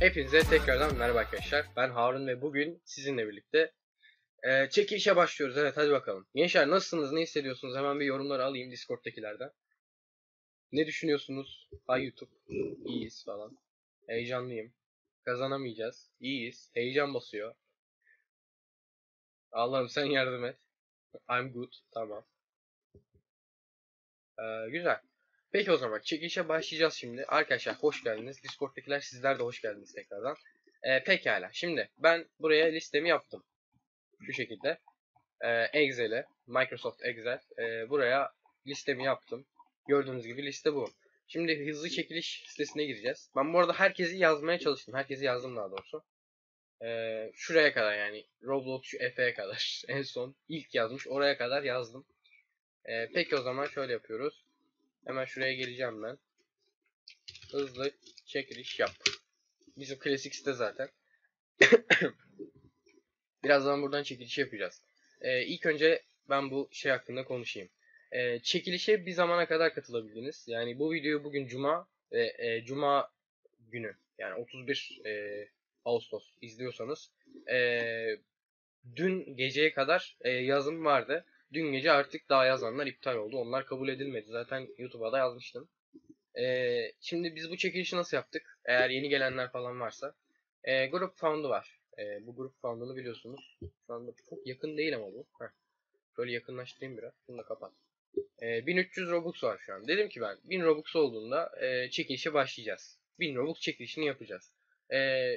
Hepinize tekrardan merhaba arkadaşlar. Ben Harun ve bugün sizinle birlikte e, çekilişe başlıyoruz. Evet hadi bakalım. Gençler nasılsınız? Ne hissediyorsunuz? Hemen bir yorumları alayım Discord'dakilerden. Ne düşünüyorsunuz? Hay YouTube. İyiyiz falan. Heyecanlıyım. Kazanamayacağız. İyiyiz. Heyecan basıyor. Allah'ım sen yardım et. I'm good. Tamam. Ee, güzel. Peki o zaman çekilişe başlayacağız şimdi. Arkadaşlar hoş geldiniz. Discord'dakiler sizler de hoş geldiniz tekrardan. Ee, pekala. Şimdi ben buraya listemi yaptım. Şu şekilde. Ee, Excel'e, Microsoft Excel. Ee, buraya listemi yaptım. Gördüğünüz gibi liste bu. Şimdi hızlı çekiliş sitesine gireceğiz. Ben bu arada herkesi yazmaya çalıştım. Herkesi yazdım daha doğrusu. Ee, şuraya kadar yani Roblox şu Efe'ye kadar en son ilk yazmış oraya kadar yazdım. Ee, peki o zaman şöyle yapıyoruz. Hemen şuraya geleceğim ben. Hızlı çekiliş yap. Bizim klasik site zaten. Birazdan buradan çekiliş yapacağız. Ee, ilk önce ben bu şey hakkında konuşayım. Ee, çekilişe bir zamana kadar katılabildiniz. Yani bu videoyu bugün Cuma ve e, Cuma günü yani 31 e, Ağustos izliyorsanız e, dün geceye kadar e, yazım vardı. Dün gece artık daha yazanlar iptal oldu. Onlar kabul edilmedi. Zaten YouTube'a da yazmıştım. Ee, şimdi biz bu çekilişi nasıl yaptık? Eğer yeni gelenler falan varsa. Ee, grup found'u var. Ee, bu grup found'unu biliyorsunuz. Şu anda çok yakın değil ama bu. Heh. Şöyle yakınlaştırayım biraz. Şunu da kapat. Ee, 1300 Robux var şu an. Dedim ki ben 1000 Robux olduğunda e, çekilişe başlayacağız. 1000 Robux çekilişini yapacağız. Ee,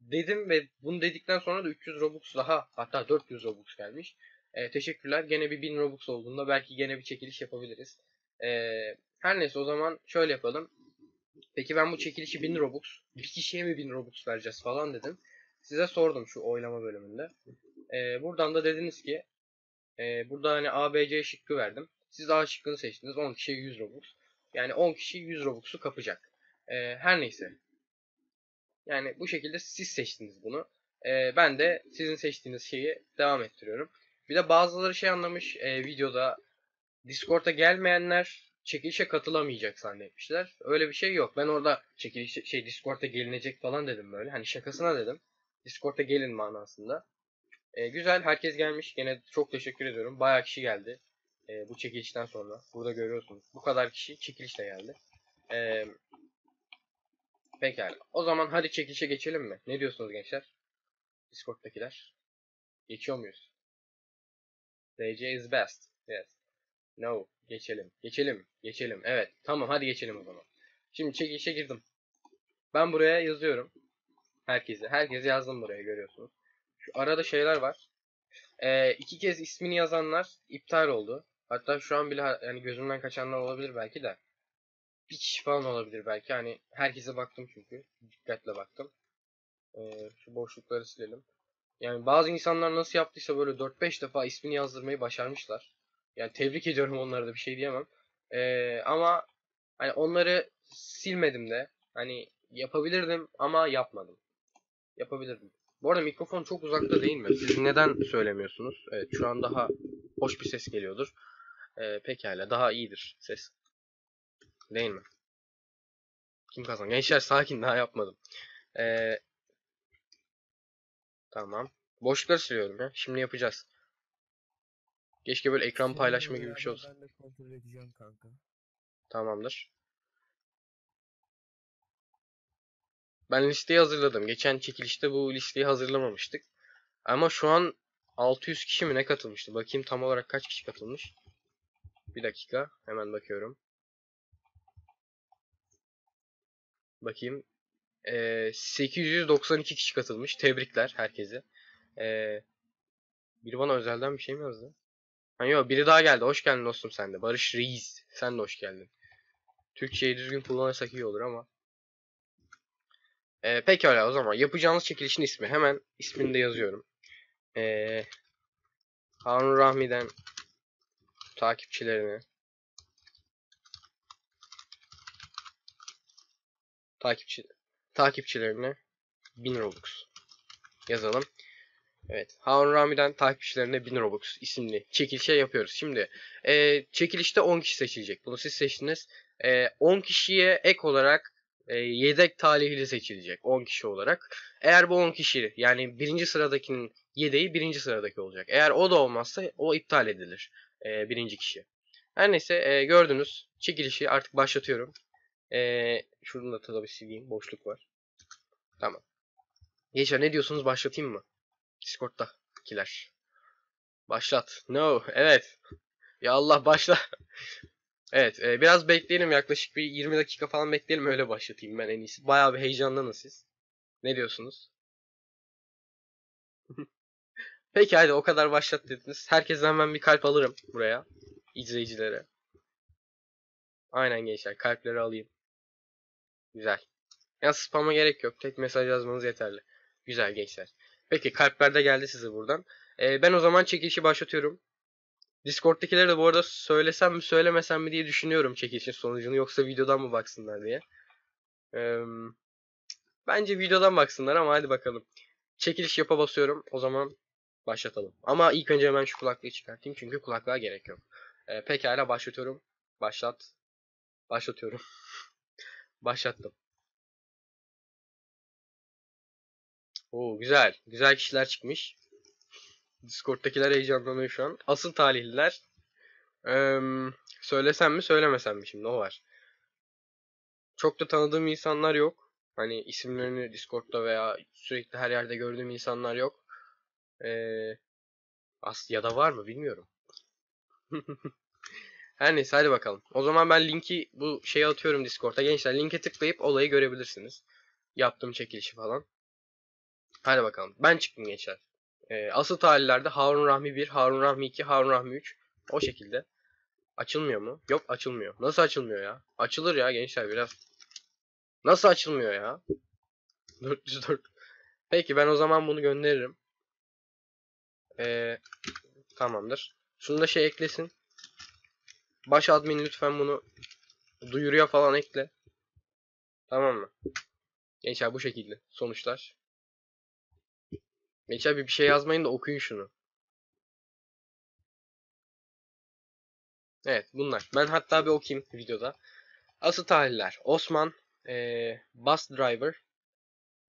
dedim ve bunu dedikten sonra da 300 Robux daha hatta 400 Robux gelmiş. E, teşekkürler. Gene bir 1000 Robux olduğunda belki gene bir çekiliş yapabiliriz. E, her neyse o zaman şöyle yapalım. Peki ben bu çekilişi 1000 Robux, bir kişiye mi 1000 Robux vereceğiz falan dedim. Size sordum şu oylama bölümünde. E, buradan da dediniz ki e, burada hani A, B, C şıkkı verdim. Siz A şıkkını seçtiniz. 10 kişiye 100 Robux. Yani 10 kişi 100 Robux'u kapacak. E, her neyse. Yani bu şekilde siz seçtiniz bunu. E, ben de sizin seçtiğiniz şeyi devam ettiriyorum. Bir de bazıları şey anlamış e, videoda Discord'a gelmeyenler çekilişe katılamayacak zannetmişler. Öyle bir şey yok. Ben orada çekiliş şey Discord'a gelinecek falan dedim böyle. Hani şakasına dedim. Discord'a gelin manasında. E, güzel herkes gelmiş. Gene çok teşekkür ediyorum. Bayağı kişi geldi. E, bu çekilişten sonra. Burada görüyorsunuz. Bu kadar kişi çekilişle geldi. E, pekala. O zaman hadi çekilişe geçelim mi? Ne diyorsunuz gençler? Discord'dakiler. Geçiyor muyuz? DC is best. Yes. No. Geçelim. Geçelim. Geçelim. Evet. Tamam hadi geçelim o zaman. Şimdi çekilişe girdim. Ben buraya yazıyorum. Herkese. Herkese yazdım buraya görüyorsunuz. Şu arada şeyler var. Ee, iki kez ismini yazanlar iptal oldu. Hatta şu an bile yani gözümden kaçanlar olabilir belki de. Bir kişi falan olabilir belki. Hani herkese baktım çünkü. Dikkatle baktım. Ee, şu boşlukları silelim. Yani bazı insanlar nasıl yaptıysa böyle 4-5 defa ismini yazdırmayı başarmışlar. Yani tebrik ediyorum onlara da bir şey diyemem. Ee, ama hani onları silmedim de. Hani yapabilirdim ama yapmadım. Yapabilirdim. Bu arada mikrofon çok uzakta değil mi? Siz neden söylemiyorsunuz? Evet şu an daha hoş bir ses geliyordur. Ee, pekala daha iyidir ses. Değil mi? Kim kazan? Gençler sakin daha yapmadım. Ee, Tamam. Boşlukları siliyorum ya. Şimdi yapacağız. Keşke böyle ekran paylaşma gibi bir şey olsa. Ben de kontrol edeceğim kanka. Tamamdır. Ben listeyi hazırladım. Geçen çekilişte bu listeyi hazırlamamıştık. Ama şu an 600 kişi mi ne katılmıştı? Bakayım tam olarak kaç kişi katılmış. Bir dakika. Hemen bakıyorum. Bakayım. Ee, 892 kişi katılmış. Tebrikler herkese. Ee, biri bana özelden bir şey mi yazdı? Ha yok biri daha geldi. Hoş geldin dostum sen de. Barış Reis. Sen de hoş geldin. Türkçeyi düzgün kullanırsak iyi olur ama. Ee, pekala o zaman. Yapacağımız çekilişin ismi. Hemen ismini de yazıyorum. Ee, Harun Rahmi'den takipçilerine takipçi takipçilerine 1000 Robux yazalım. Evet. Harun Rami'den takipçilerine 1000 Robux isimli çekilişe yapıyoruz. Şimdi e, çekilişte 10 kişi seçilecek. Bunu siz seçtiniz. E, 10 kişiye ek olarak e, yedek talihli seçilecek. 10 kişi olarak. Eğer bu 10 kişi yani birinci sıradakinin yedeği birinci sıradaki olacak. Eğer o da olmazsa o iptal edilir. E, birinci kişi. Her neyse e, gördünüz. Çekilişi artık başlatıyorum. E, şuradan da tabii sileyim. Boşluk var. Tamam. Gençler ne diyorsunuz başlatayım mı? Discord'dakiler. Başlat. No. Evet. Ya Allah başla. evet. E, biraz bekleyelim. Yaklaşık bir 20 dakika falan bekleyelim. Öyle başlatayım ben en iyisi. Bayağı bir heyecanlanın siz. Ne diyorsunuz? Peki hadi o kadar başlat dediniz. Herkesten ben bir kalp alırım buraya. izleyicilere. Aynen gençler. Kalpleri alayım. Güzel. Ya spam'a gerek yok. Tek mesaj yazmanız yeterli. Güzel gençler. Peki kalpler de geldi size buradan. Ee, ben o zaman çekilişi başlatıyorum. Discord'dakileri de bu arada söylesem mi söylemesem mi diye düşünüyorum çekilişin sonucunu. Yoksa videodan mı baksınlar diye. Ee, bence videodan baksınlar ama hadi bakalım. Çekiliş yapa basıyorum. O zaman başlatalım. Ama ilk önce hemen şu kulaklığı çıkartayım. Çünkü kulaklığa gerek yok. Ee, pekala başlatıyorum. Başlat. Başlatıyorum. Başlattım. Oo güzel. Güzel kişiler çıkmış. Discord'dakiler heyecanlanıyor şu an. Asıl talihliler. Ee, söylesem mi söylemesem mi şimdi o var. Çok da tanıdığım insanlar yok. Hani isimlerini Discord'da veya sürekli her yerde gördüğüm insanlar yok. Ee, as ya da var mı bilmiyorum. her neyse hadi bakalım. O zaman ben linki bu şeye atıyorum Discord'a. Gençler linke tıklayıp olayı görebilirsiniz. Yaptığım çekilişi falan. Hadi bakalım. Ben çıktım gençler. Ee, asıl tarihlerde Harun Rahmi 1, Harun Rahmi 2, Harun Rahmi 3. O şekilde. Açılmıyor mu? Yok açılmıyor. Nasıl açılmıyor ya? Açılır ya gençler biraz. Nasıl açılmıyor ya? 404. Peki ben o zaman bunu gönderirim. Ee, tamamdır. Şunu da şey eklesin. Baş admin lütfen bunu duyuruya falan ekle. Tamam mı? Gençler bu şekilde sonuçlar. Gençler bir, bir şey yazmayın da okuyun şunu. Evet bunlar. Ben hatta bir okuyayım videoda. Asıl tarihler. Osman, ee, Bus Driver,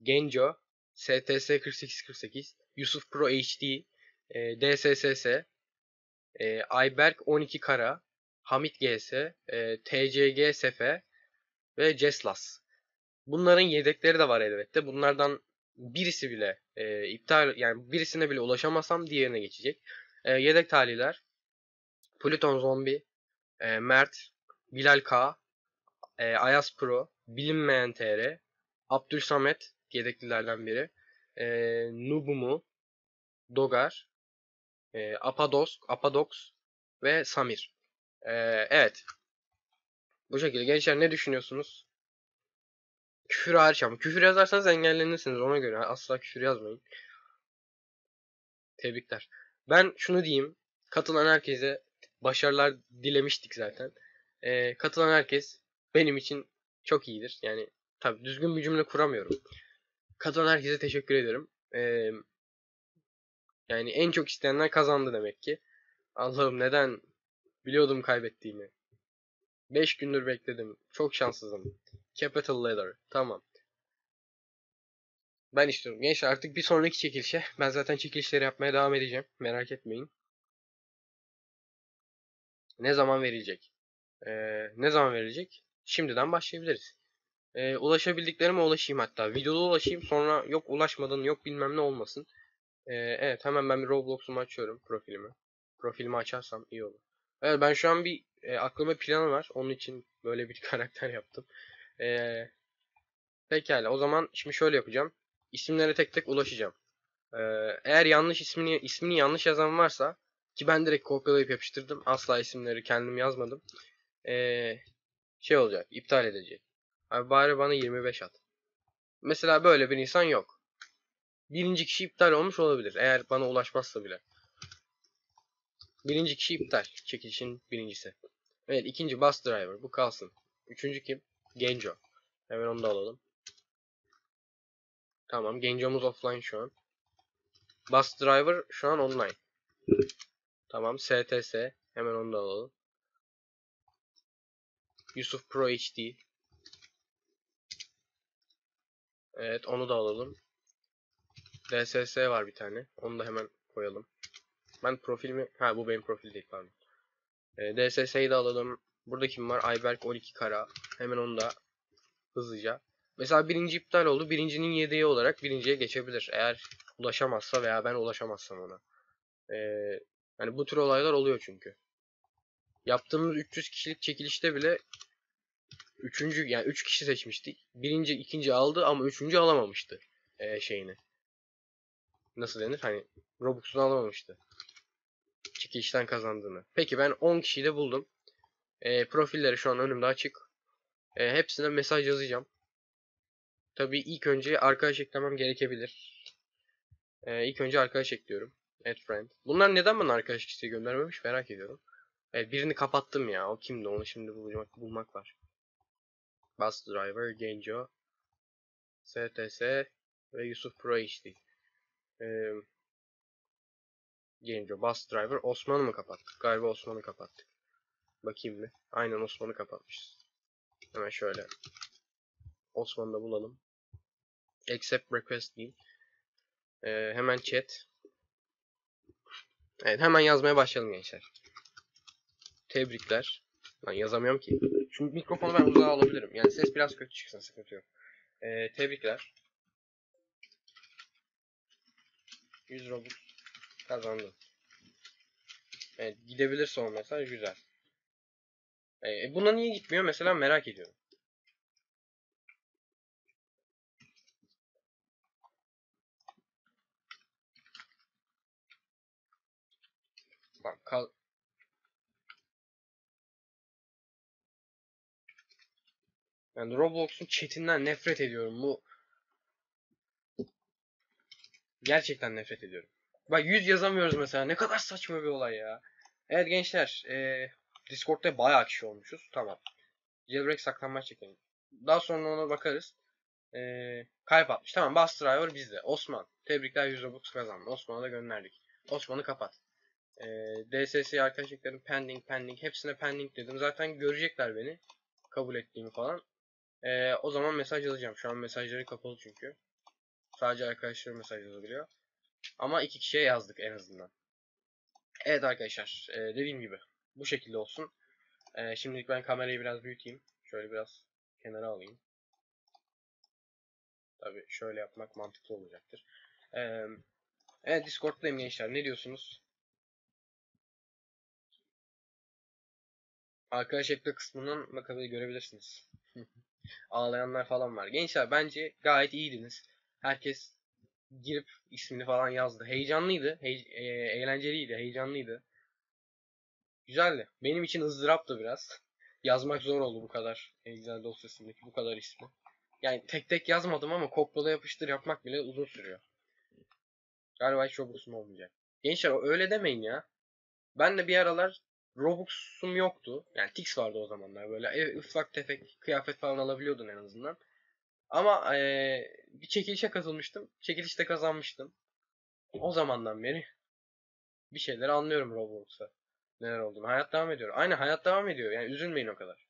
Genco, STS 4848, Yusuf Pro HD, e, DSSS, e, Ayberk 12 Kara, Hamit GS, e, TCG Sefe ve Ceslas. Bunların yedekleri de var elbette. Bunlardan birisi bile e, iptal yani birisine bile ulaşamazsam diğerine geçecek. E, yedek talihler Pluton Zombi, e, Mert, Bilal K, e, Ayas Pro, Bilinmeyen TR, Abdülsamet yedeklilerden biri, e, Nubumu, Dogar, e, Apados, Apadox ve Samir. E, evet. Bu şekilde. Gençler ne düşünüyorsunuz? Küfür hariç ama. Küfür yazarsanız engellenirsiniz ona göre. Asla küfür yazmayın. Tebrikler. Ben şunu diyeyim. Katılan herkese başarılar dilemiştik zaten. Ee, katılan herkes benim için çok iyidir. Yani tabi düzgün bir cümle kuramıyorum. Katılan herkese teşekkür ederim. Ee, yani en çok isteyenler kazandı demek ki. Allah'ım neden biliyordum kaybettiğimi. 5 gündür bekledim. Çok şanssızım. Capital Leather. Tamam. Ben istiyorum. Gençler artık bir sonraki çekilişe. Ben zaten çekilişleri yapmaya devam edeceğim. Merak etmeyin. Ne zaman verilecek? Ee, ne zaman verilecek? Şimdiden başlayabiliriz. Ee, ulaşabildiklerime ulaşayım hatta. Videoda ulaşayım. Sonra yok ulaşmadın yok bilmem ne olmasın. Ee, evet hemen ben bir Roblox'umu açıyorum profilimi. Profilimi açarsam iyi olur. Evet ben şu an bir e, aklımda planı var. Onun için böyle bir karakter yaptım. Ee, pekala o zaman şimdi şöyle yapacağım. İsimlere tek tek ulaşacağım. Ee, eğer yanlış ismini ismini yanlış yazan varsa ki ben direkt kopyalayıp yapıştırdım. Asla isimleri kendim yazmadım. Ee, şey olacak. iptal edecek. Abi bari bana 25 at. Mesela böyle bir insan yok. Birinci kişi iptal olmuş olabilir. Eğer bana ulaşmazsa bile. Birinci kişi iptal. Çekilişin birincisi. Evet ikinci bus driver. Bu kalsın. Üçüncü kim? Genco. Hemen onu da alalım. Tamam. Genco'muz offline şu an. Bus Driver şu an online. Tamam STS. Hemen onu da alalım. Yusuf Pro HD. Evet onu da alalım. DSS var bir tane. Onu da hemen koyalım. Ben profilimi... Ha bu benim profil değil pardon. E, DSS'yi de alalım. Burada kim var? Ayberk 12 Kara. Hemen onu da hızlıca. Mesela birinci iptal oldu. Birincinin yedeği olarak birinciye geçebilir. Eğer ulaşamazsa veya ben ulaşamazsam ona. Ee, hani bu tür olaylar oluyor çünkü. Yaptığımız 300 kişilik çekilişte bile üçüncü yani 3 kişi seçmiştik. Birinci, ikinci aldı ama üçüncü alamamıştı ee, şeyini. Nasıl denir? Hani Robux'unu alamamıştı. Çekilişten kazandığını. Peki ben 10 kişiyi de buldum. Ee, profilleri şu an önümde açık. Ee, hepsine mesaj yazacağım. Tabii ilk önce arkadaş eklemem gerekebilir. Ee, ilk önce arkadaş ekliyorum. Add friend. Bunlar neden bana arkadaş isteği göndermemiş merak ediyorum. Evet birini kapattım ya. O kimdi onu şimdi bulmak, bulmak var. Bus Driver, Genjo, STS ve Yusuf Pro HD. Ee, Genjo, Bus Driver. Osman'ı mı kapattık? Galiba Osman'ı kapattık. Bakayım bir. Aynen Osman'ı kapatmışız. Hemen şöyle. Osman'ı da bulalım. Accept request diyeyim. Ee, hemen chat. Evet hemen yazmaya başlayalım gençler. Tebrikler. Ben yazamıyorum ki. Çünkü mikrofonu ben uzağa alabilirim. Yani ses biraz kötü çıksın sıkıntı yok. Ee, tebrikler. 100 Robux kazandın. Evet gidebilirse o mesaj güzel. Ee, buna niye gitmiyor mesela merak ediyorum. Bak kal Yani Roblox'un chatinden nefret ediyorum. Bu gerçekten nefret ediyorum. Bak 100 yazamıyoruz mesela. Ne kadar saçma bir olay ya. Evet gençler, ee, Discord'da bayağı kişi olmuşuz. Tamam. Jailbreak saklanmaç çekelim. Daha sonra ona bakarız. Ee, kalp atmış. Tamam Bus Driver bizde. Osman. Tebrikler 100 Robux kazandı. Osman'a da gönderdik. Osman'ı kapat. Ee, DSS arkadaşlıkların pending pending. Hepsine pending dedim. Zaten görecekler beni. Kabul ettiğimi falan. Ee, o zaman mesaj yazacağım. Şu an mesajları kapalı çünkü. Sadece arkadaşlarım mesaj yazabiliyor. Ama iki kişiye yazdık en azından. Evet arkadaşlar. E, dediğim gibi. Bu şekilde olsun. E, şimdilik ben kamerayı biraz büyüteyim. Şöyle biraz kenara alayım. Tabi şöyle yapmak mantıklı olacaktır. E, evet Discord'dayım gençler. Ne diyorsunuz? Arkadaş ekle kısmından bakabilir görebilirsiniz. Ağlayanlar falan var. Gençler bence gayet iyiydiniz. Herkes girip ismini falan yazdı. Heyecanlıydı. Hey, e, eğlenceliydi. Heyecanlıydı. Güzeldi. Benim için ızdıraptı biraz. Yazmak zor oldu bu kadar. Excel dosyasındaki bu kadar ismi. Yani tek tek yazmadım ama kopyala yapıştır yapmak bile uzun sürüyor. Galiba hiç Robux'um olmayacak. Gençler öyle demeyin ya. Ben de bir aralar Robux'um yoktu. Yani Tix vardı o zamanlar. Böyle e, ufak tefek kıyafet falan alabiliyordun en azından. Ama ee, bir çekilişe katılmıştım. Çekilişte kazanmıştım. O zamandan beri bir şeyler anlıyorum Roblox'a. Neler olduğunu. Hayat devam ediyor. Aynen hayat devam ediyor. Yani üzülmeyin o kadar.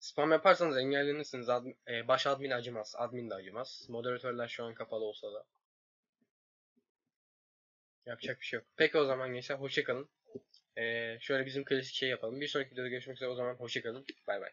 Spam yaparsanız engellenirsiniz. Admin, e, baş admin acımaz. Admin de acımaz. Moderatörler şu an kapalı olsa da. Yapacak bir şey yok. Peki o zaman gençler hoşçakalın. Ee, şöyle bizim klasik şey yapalım. Bir sonraki videoda görüşmek üzere o zaman hoşçakalın. Bay bay.